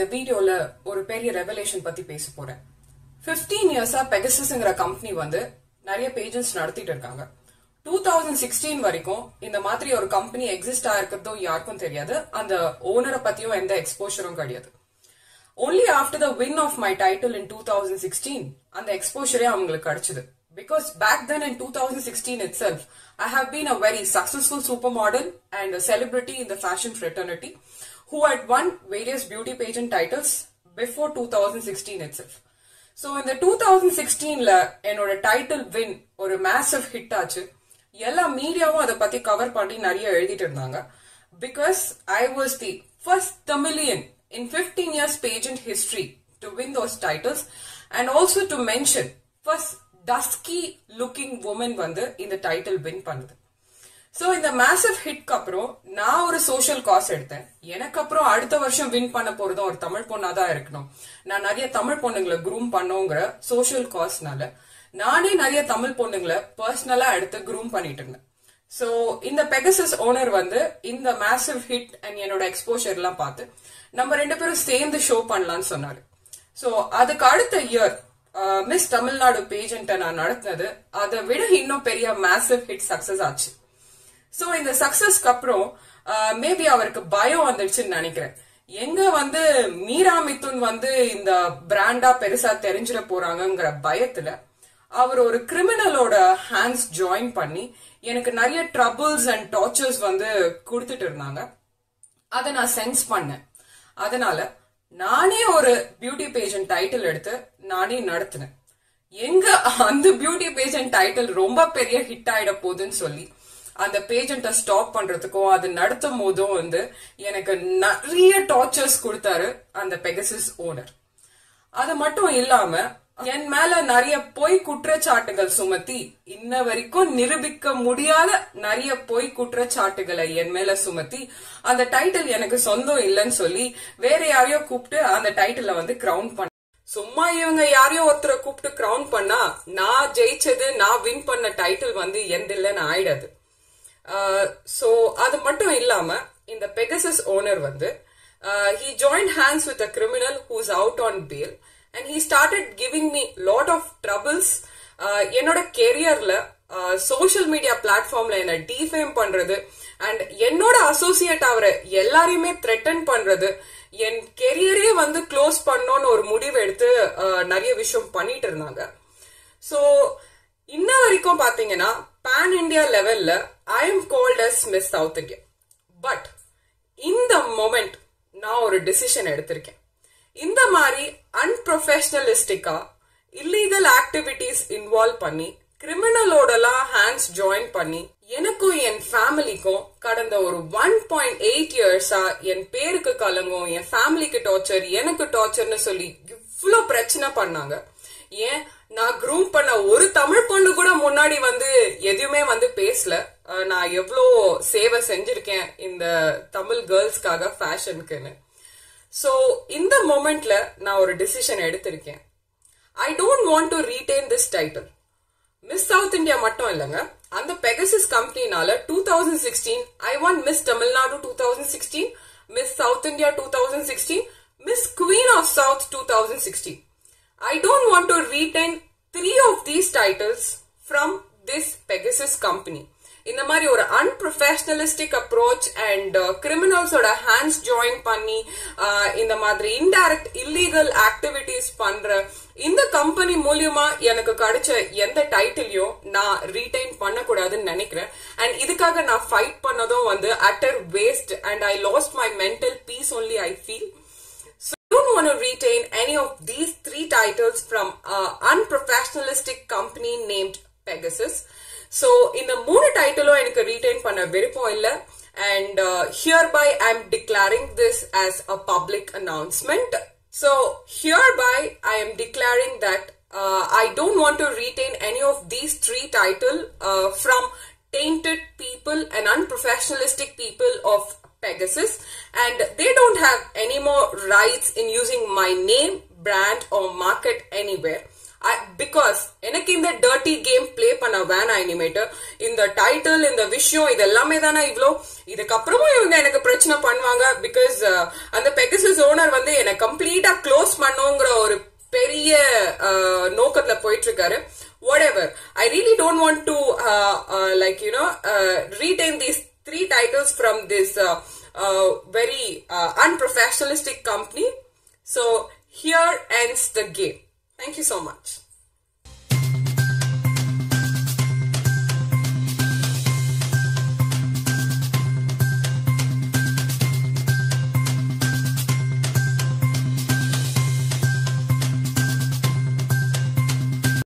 இந்த வீடியோல ஒரு பெரிய ரெவலேஷன் பத்தி பேச போறேன். 15 இயர்ஸா பெகசஸ்ங்கிற கம்பெனி வந்து நிறைய பேஜன்ஸ் நடத்திட்டு இருக்காங்க. டூ தௌசண்ட் சிக்ஸ்டீன் வரைக்கும் இந்த மாதிரி ஒரு கம்பெனி எக்ஸிஸ்ட் ஆயிருக்கிறதும் யாருக்கும் தெரியாது. அந்த ஓனரை பத்தியும் எந்த எக்ஸ்போஷரும் கிடையாது. Only after the win of my title in two thousand sixteen அந்த எக்ஸ்போஷரே அவங்களுக்கு கிடைச்சது. because back then in 2016 itself I have been a very successful supermodel and a celebrity in the fashion fraternity who had won various beauty pageant titles before 2016 itself so இந்த 2016ல என்னோட title win ஒரு massive hit ஆச்சு எல்லா மீடியாவும் அதை பத்தி cover பண்ணி நிறைய எழுதிட்டு இருந்தாங்க because I was the first Tamilian in 15 years pageant history to win those titles and also to mention first dusky looking woman வந்து இந்த டைட்டில் வின் பண்ணுது. ஸோ இந்த மேசிவ் ஹிட்க்கு அப்புறம் நான் ஒரு சோஷியல் காஸ் எடுத்தேன். எனக்கு அப்புறம் அடுத்த வருஷம் வின் பண்ண போறதும் ஒரு தமிழ் பொண்ணா தான் இருக்கணும். நான் நிறைய தமிழ் பொண்ணுங்களை குரூம் பண்ணோங்கிற சோஷியல் காஸ்னால நானே நிறைய தமிழ் பொண்ணுங்களை பர்சனலா எடுத்து குரூம் பண்ணிட்டு இருந்தேன். ஸோ இந்த பெகசஸ் ஓனர் வந்து இந்த மேசிவ் ஹிட் அண்ட் என்னோட எக்ஸ்போஷர் எல்லாம் பார்த்து நம்ம ரெண்டு பேரும் சேர்ந்து ஷோ பண்ணலாம்னு சொன்னாரு. ஸோ அதுக்கு அடுத்த இயர் மிஸ் தமிழ்நாடு பேஜென்ட்டை நான் நடத்தினது. அதை விட இன்னும் பெரிய மேசிவ் ஹிட் சக்சஸ் ஆச்சு. ஸோ இந்த சக்சஸ்க்கு அப்புறம் மேபி அவருக்கு பயம் வந்துடுச்சுன்னு நினைக்கிறேன். எங்க வந்து மீரா மிதுன் வந்து இந்த பிராண்டா பெருசா தெரிஞ்சிட போறாங்கங்கிற பயத்துல அவர் ஒரு கிரிமினலோட ஹேண்ட்ஸ் ஜாயின் பண்ணி எனக்கு நிறைய ட்ரபிள்ஸ் அண்ட் டார்ச்சர்ஸ் வந்து கொடுத்துட்டு இருந்தாங்க. அதை நான் சென்ஸ் பண்ணேன். அதனால நானே ஒரு பியூட்டி பேஜென்ட் டைட்டில் எடுத்து நானே நடத்தினேன். எங்க அந்த பியூட்டி பேஜென்ட் டைட்டில் ரொம்ப பெரிய ஹிட் ஆயிட போகுதுன்னு சொல்லி அந்த பேஜெண்ட்டை ஸ்டாப் பண்றதுக்கும் அது நடத்தும் போதும் வந்து எனக்கு நிறைய டார்ச்சர்ஸ் கொடுத்தாரு அந்த பெகசிஸ் ஓனர் அது மட்டும் இல்லாம என் மேல நிறைய பொய் குற்றச்சாட்டுகள் சுமத்தி இன்ன வரைக்கும் நிரூபிக்க முடியாத நிறைய பொய் குற்றச்சாட்டுகளை என் மேல சுமத்தி அந்த டைட்டில் எனக்கு சொந்தம் இல்லைன்னு சொல்லி வேற யாரையோ கூப்பிட்டு அந்த டைட்டில வந்து கிரவுண்ட் பண்ண. சும்மா இவங்க யாரையோ ஒருத்தரை கூப்பிட்டு கிரவுண்ட் பண்ணா நான் ஜெயிச்சது நான் வின் பண்ண டைட்டில் வந்து எந்த இல்லைன்னு ஆயிடாது. ஸோ அது மட்டும் இல்லாம இந்த பெகசஸ் ஓனர் வந்து he join hands with a criminal who's out on bail and he started giving me lot of troubles என்னோட கெரியர்ல சோஷியல் மீடியா பிளாட்ஃபார்ம்ல என்ன டிஃபேம் பண்றது அண்ட் என்னோட அசோசியேட் ஆகிற எல்லாரையுமே த்ரெட்டன் பண்றது என் கெரியரே வந்து க்ளோஸ் பண்ணோன்னு ஒரு முடிவு எடுத்து uh, நிறைய விஷயம் பண்ணிட்டு இருந்தாங்க. ஸோ இன்ன வரைக்கும் பார்த்தீங்கன்னா பேன் இண்டியா லெவல்ல I am called as Miss South India but இந்த மொமெண்ட் நான் ஒரு டிசிஷன் எடுத்திருக்கேன். இந்த மாதிரி அன்ப்ரொஃபஷனலிஸ்டிக்கா இல்லீகல் ஆக்டிவிட்டீஸ் இன்வால்வ் பண்ணி கிரிமினலோடலாம் ஹேண்ட்ஸ் ஜாயின் பண்ணி எனக்கும் என் ஃபேமிலிக்கும் கடந்த ஒரு ஒன் பாயிண்ட் எயிட் இயர்ஸா என் பேருக்கு கலங்கும் என் ஃபேமிலிக்கு டார்ச்சர் எனக்கு டார்ச்சர்னு சொல்லி இவ்வளோ பிரச்சனை பண்ணாங்க. ஏன்? நான் குரூம் பண்ண ஒரு தமிழ் பொண்ணு கூட முன்னாடி வந்து எதுவுமே வந்து பேசல. நான் எவ்வளோ சேவை செஞ்சிருக்கேன் இந்த தமிழ் கேர்ள்ஸ்க்காக ஃபேஷனுக்குன்னு ஸோ இந்த மொமெண்ட்ல நான் ஒரு டிசிஷன் எடுத்திருக்கேன் I don't want to retain this title Miss South India மட்டும் இல்லைங்க அந்த Pegasus கம்பெனினால two thousand sixteen I won Miss Tamil Nadu two thousand sixteen Miss South India two thousand sixteen Miss Queen of South two thousand sixteen I don't want to retain three of these titles from this Pegasus company. இந்த மாதிரி ஒரு unprofessionalistic approach and கிரிமினல்ஸோட hands join பண்ணி uh, இந்த மாதிரி indirect illegal activities பண்ற இந்த company மூலியமா எனக்கு கிடைச்ச எந்த டைட்டிலையும் நான் ரீடைன் பண்ணக்கூடாதுன்னு நினைக்கிறேன். அண்ட் இதுக்காக நான் ஃபைட் பண்ணதும் வந்து utter waste and I lost my mental peace only I feel So I don't want to retain any of these three titles from an unprofessionalistic company named Pegasus. So இந்த மூணு டைட்டிலும் எனக்கு retain பண்ண விருப்பம் இல்லை and uh, hereby I'm declaring this as a public announcement. So hereby I am declaring that uh, I don't want to retain any of these three title uh, from tainted people and unprofessionalistic people of Pegasus and they don't have any more rights in using my name, brand or market anywhere. Because எனக்கு இந்த dirty game play பண்ண வேணாம் இனிமேட்டு இந்த title இந்த விஷயம் இது எல்லாமே தானே இவ்வளோ இதுக்கப்புறமும் இவங்க எனக்கு பிரச்சனை பண்ணுவாங்க. பிகாஸ் uh, அந்த பெகசஸ் ஓனர் வந்து என்னை கம்ப்ளீட்டா க்ளோஸ் பண்ணுங்கிற ஒரு பெரிய uh, நோக்கத்துல போயிட்டு இருக்காரு whatever I really don't want to like you know retain these three titles from this very unprofessionalistic company so here very the game thank you so much